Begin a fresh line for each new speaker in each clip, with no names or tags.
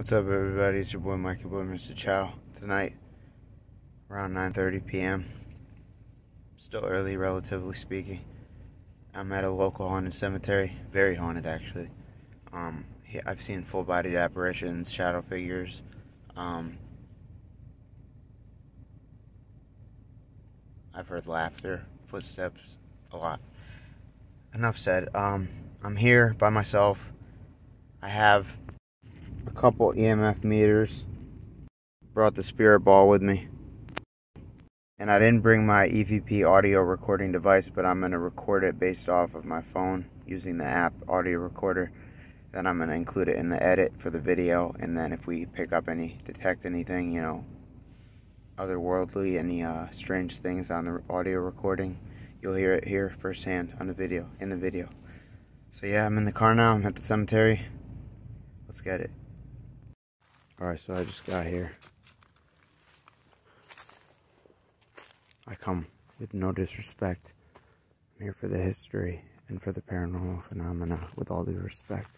What's up, everybody? It's your boy Mikey Boy, Mr. Chow. Tonight, around 9:30 p.m. Still early, relatively speaking. I'm at a local haunted cemetery, very haunted actually. Um, I've seen full-bodied apparitions, shadow figures. Um, I've heard laughter, footsteps, a lot. Enough said. Um, I'm here by myself. I have a couple EMF meters. Brought the spirit ball with me. And I didn't bring my EVP audio recording device, but I'm going to record it based off of my phone using the app audio recorder. Then I'm going to include it in the edit for the video. And then if we pick up any, detect anything, you know, otherworldly, any uh, strange things on the audio recording, you'll hear it here firsthand on the video, in the video. So yeah, I'm in the car now. I'm at the cemetery. Let's get it. Alright, so I just got here. I come with no disrespect. I'm here for the history and for the paranormal phenomena with all due respect.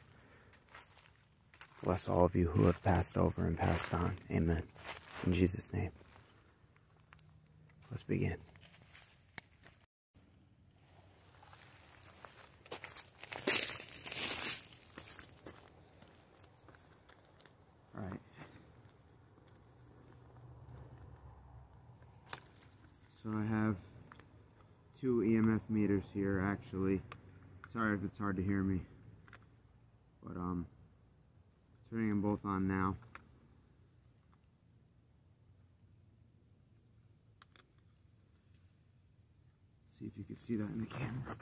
Bless all of you who have passed over and passed on. Amen. In Jesus' name. Let's begin. Alright. So I have two Here actually. Sorry if it's hard to hear me. But um turning them both on now. See if you can see that in the camera.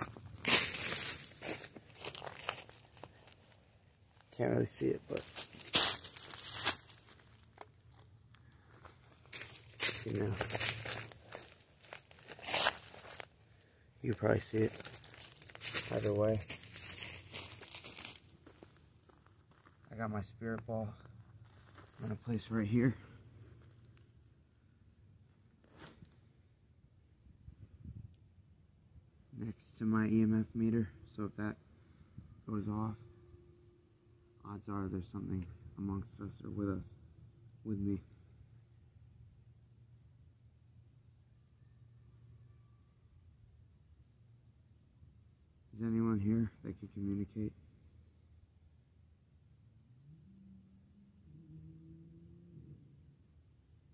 Can't really see it, but see now. You can probably see it either way. I got my spirit ball. I'm gonna place right here. Next to my EMF meter. So if that goes off, odds are there's something amongst us or with us, with me. Is anyone here that can communicate?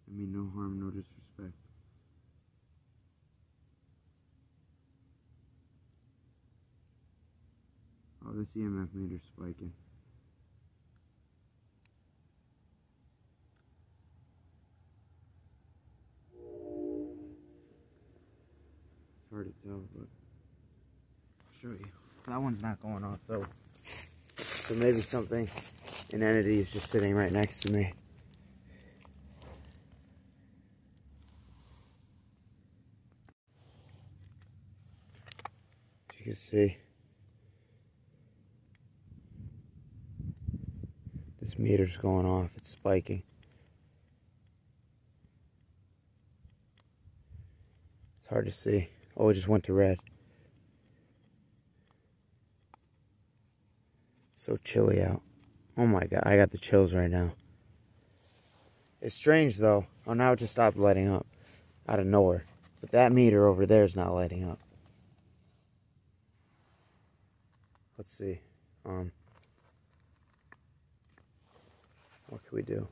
I mean, no harm, no disrespect. Oh, this EMF meter's spiking. It's hard to tell, but That one's not going off though. So maybe something, an entity is just sitting right next to me. You can see. This meter's going off, it's spiking. It's hard to see. Oh, it just went to red. So chilly out. Oh my god, I got the chills right now. It's strange though. Oh, now it just stopped lighting up out of nowhere. But that meter over there is not lighting up. Let's see. Um, what can we do?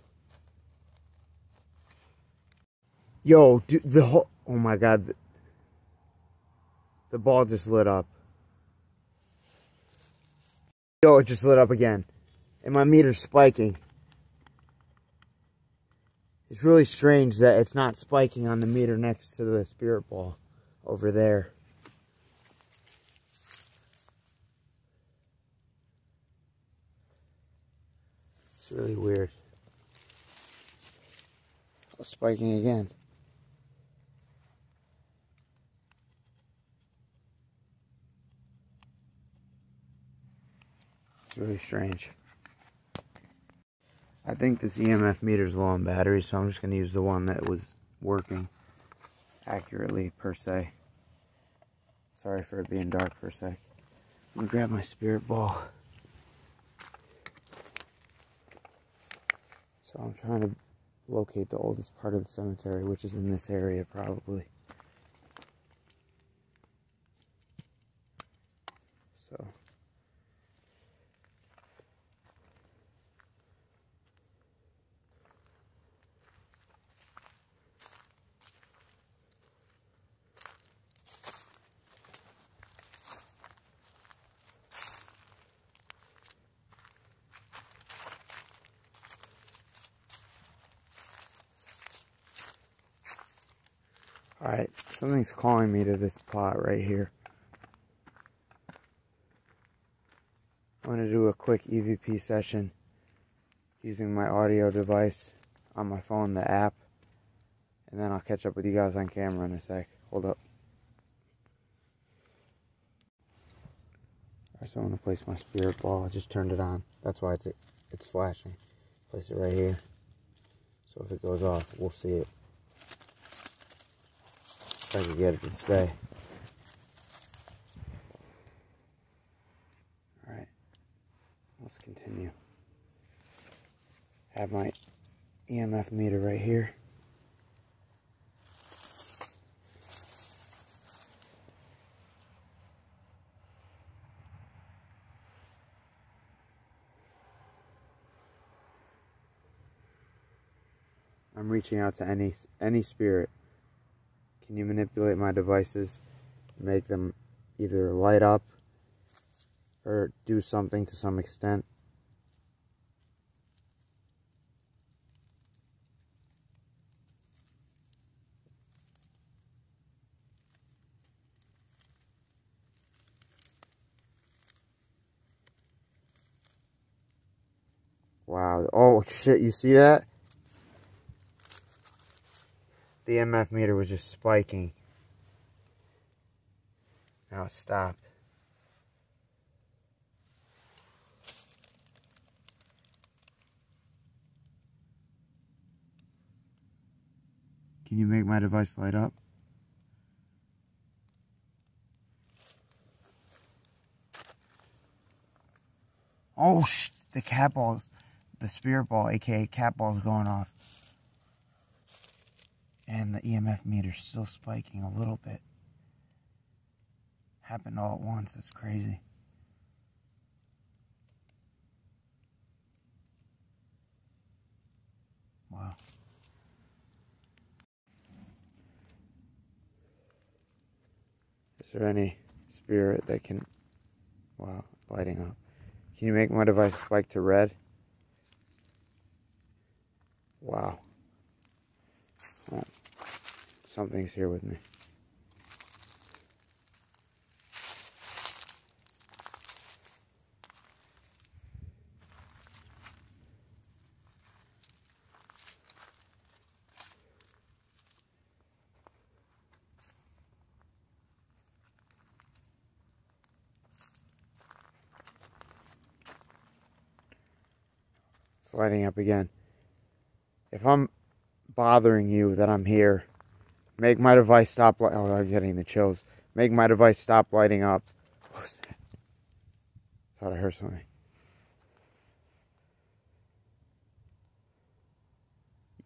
Yo, dude, the whole. Oh my god. The, the ball just lit up. Yo, it just lit up again. And my meter's spiking. It's really strange that it's not spiking on the meter next to the spirit ball over there. It's really weird. Oh, spiking again. It's really strange. I think this EMF meter is low on battery, so I'm just going to use the one that was working accurately, per se. Sorry for it being dark for a sec. I'm going to grab my spirit ball. So I'm trying to locate the oldest part of the cemetery, which is in this area probably. So. Alright, something's calling me to this plot right here. I'm going to do a quick EVP session using my audio device on my phone, the app, and then I'll catch up with you guys on camera in a sec. Hold up. Alright, so I'm going to place my spirit ball. I just turned it on. That's why it's, it's flashing. Place it right here. So if it goes off, we'll see it. I can get it to stay. Alright, let's continue. Have my EMF meter right here. I'm reaching out to any any spirit can you manipulate my devices, make them either light up or do something to some extent? Wow. Oh, shit. You see that? The MF meter was just spiking. Now it stopped. Can you make my device light up? Oh, the cat balls, the spirit ball, aka cat ball, is going off the EMF meter still spiking a little bit. Happened all at once. That's crazy. Wow. Is there any spirit that can... Wow, lighting up. Can you make my device spike to red? Wow. Something's here with me. It's lighting up again. If I'm bothering you that I'm here. Make my device stop. oh, I'm getting the chills. Make my device stop lighting up. What was that? Thought I heard something.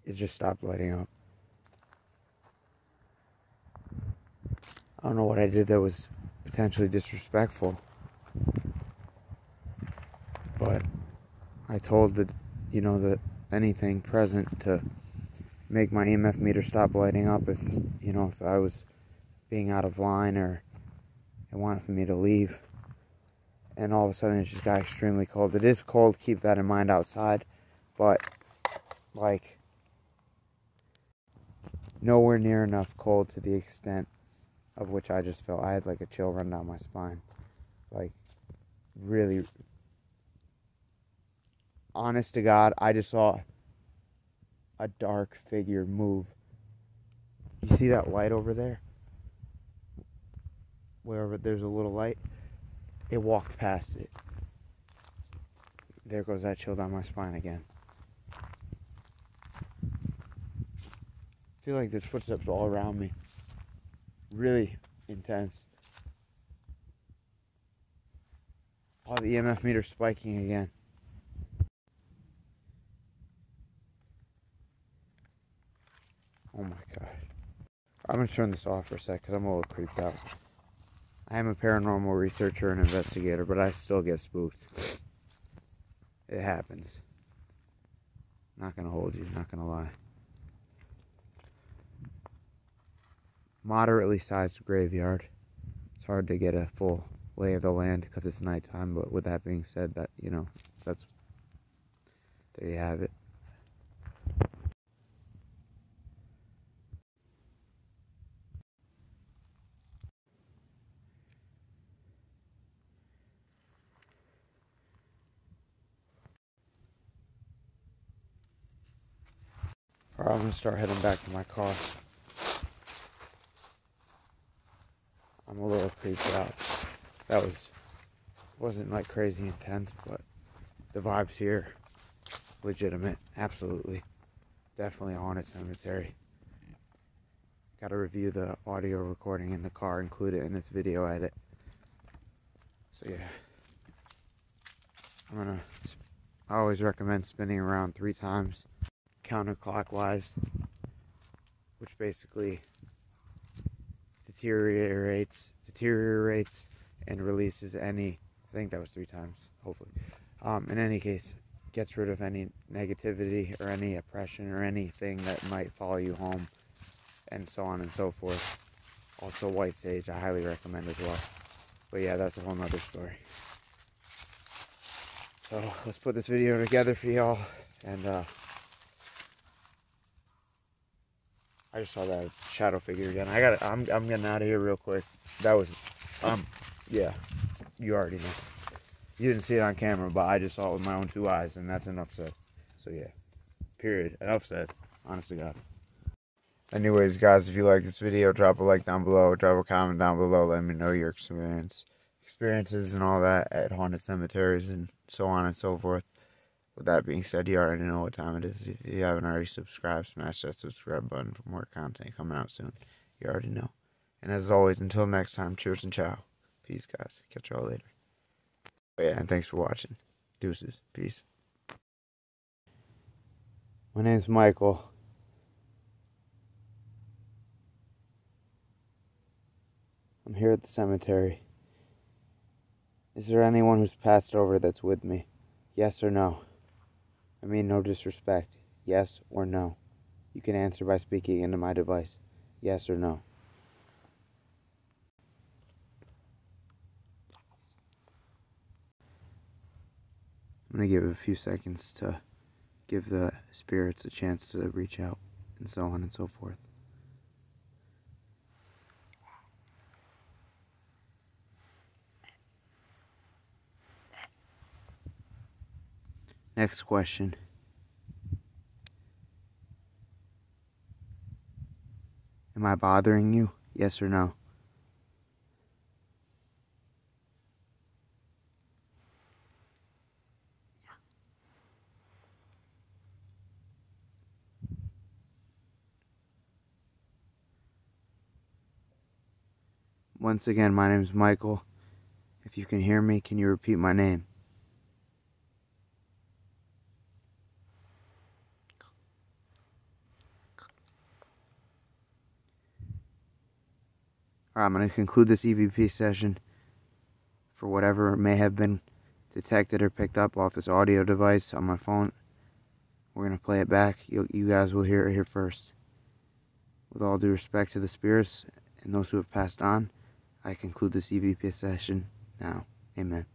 It just stopped lighting up. I don't know what I did that was potentially disrespectful. But I told the, you know, that anything present to make my EMF meter stop lighting up if you know if I was being out of line or it wanted for me to leave. And all of a sudden it just got extremely cold. It is cold, keep that in mind outside, but like nowhere near enough cold to the extent of which I just felt I had like a chill run down my spine. Like really honest to God, I just saw a dark figure move. You see that light over there? Wherever there's a little light, it walked past it. There goes that chill down my spine again. I feel like there's footsteps all around me. Really intense. Oh, the EMF meter spiking again. Oh my god. I'm gonna turn this off for a sec because I'm a little creeped out. I am a paranormal researcher and investigator, but I still get spooked. It happens. Not gonna hold you, not gonna lie. Moderately sized graveyard. It's hard to get a full lay of the land because it's nighttime, but with that being said, that, you know, that's. There you have it. Alright, I'm gonna start heading back to my car. I'm a little creeped out. That was wasn't like crazy intense, but the vibes here legitimate, absolutely. Definitely haunted cemetery. Gotta review the audio recording in the car, include it in this video edit. So yeah. I'm gonna I always recommend spinning around three times counterclockwise, which basically deteriorates, deteriorates, and releases any. I think that was three times. Hopefully, um, in any case, gets rid of any negativity or any oppression or anything that might follow you home, and so on and so forth. Also, white sage, I highly recommend as well. But yeah, that's a whole nother story. So let's put this video together for y'all, and uh, I just saw that shadow figure again. I got. I'm. I'm getting out of here real quick. That was. Um. Yeah. You already know. You didn't see it on camera, but I just saw it with my own two eyes, and that's enough said. So yeah. Period. Enough said. Honestly, God. Anyways, guys, if you like this video, drop a like down below. Drop a comment down below. Let me know your experience, experiences, and all that at haunted cemeteries and so on and so forth. With that being said, you already know what time it is. If you haven't already subscribed, smash that subscribe button for more content coming out soon. You already know. And as always, until next time, cheers and ciao. Peace, guys. Catch y'all later. But yeah, and thanks for watching. Deuces. Peace. My name's Michael. I'm here at the cemetery. Is there anyone who's passed over that's with me? Yes or no? I mean no disrespect. Yes or no? You can answer by speaking into my device. Yes or no? I'm going to give it a few seconds to give the spirits a chance to reach out and so on and so forth. Next question. Am I bothering you? Yes or no? Once again, my name is Michael. If you can hear me, can you repeat my name? I'm going to conclude this EVP session for whatever may have been detected or picked up off this audio device on my phone. We're going to play it back. You, you guys will hear it here first. With all due respect to the spirits and those who have passed on, I conclude this EVP session now. Amen.